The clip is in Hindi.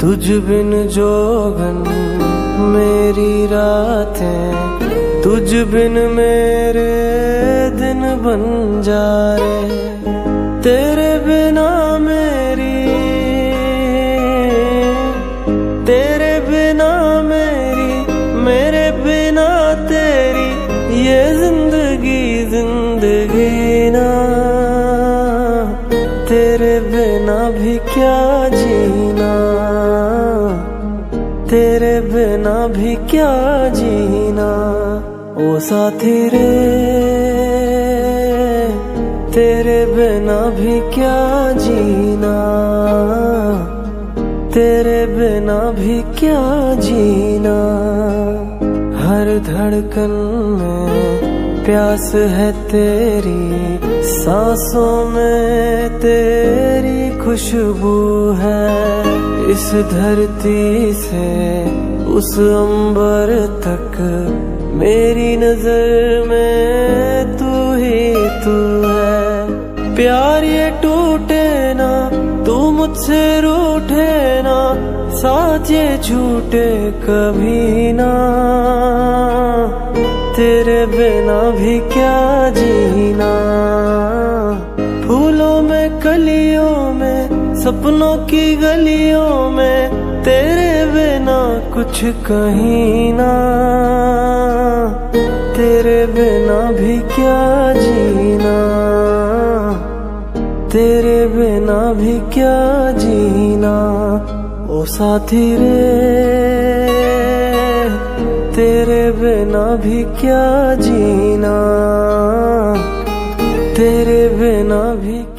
तुझ बिन जोगन मेरी रातें, तुझ बिन मेरे दिन बन जा रे तेरे बिना मेरी, तेरे बिना मेरी, मेरे बिना तेरी ये ज़िंदगी ज़िंदगी ना। तेरे बिना भी क्या जीना? तेरे बिना भी क्या जीना? ओ साथी रे, तेरे बिना भी क्या जीना? तेरे बिना भी क्या जीना? हर धड़कन में प्यास है तेरी, सांसों में तेरी खुशबू है इस धरती से, उस अंबर तक। मेरी नज़र में तू ही तू है। प्यार ये टूटे ना, तू मुझसे रूठे ना, साथ झूठे कभी ना। तेरे बिना भी क्या जीना? सपनों की गलियों में तेरे बिना कुछ कहीं ना। तेरे बिना भी क्या जीना? तेरे बिना भी क्या जीना? ओ साथी रे, तेरे बिना भी क्या जीना? तेरे बिना भी